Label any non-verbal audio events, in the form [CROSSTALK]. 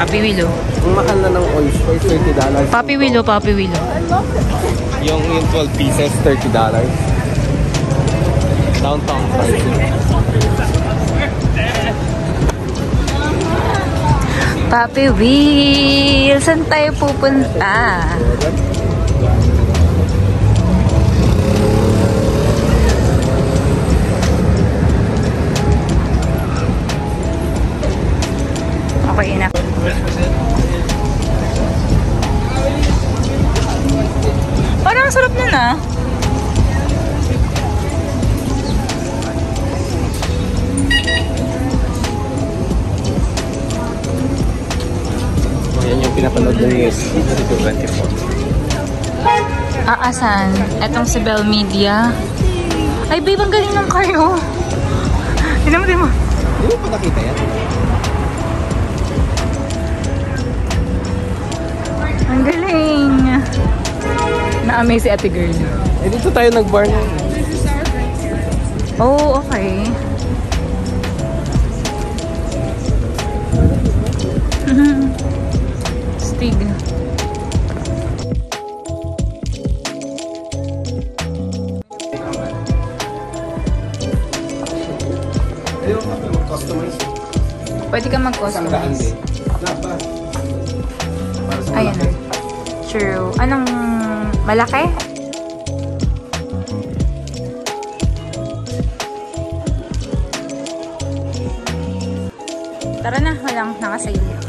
Papi Willow. Ang mahal na ng oyster, $30. Papi Willow, Papi Willow. Yung, yung 12 pieces, $30. Downtown pricing. Papi Will, saan tayo pupunta? Okay na. Parang ang sarap nun ah. Yan yung pinapanood ni Studio 24. Aasan? Etong si Bell Media. Ay, babe, ang galing ng car, oh. Tignan mo, tignan mo. Hindi mo pa nakita yan? Ang galing. Na-amaze si ate girl. Eh, dito tayo nag-bar na. Oh, okay. [LAUGHS] Stig. Pwede ka mag-customize. sa Ayan. True. Anong malaki? Tara na, walang nakasale.